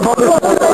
ভদ্র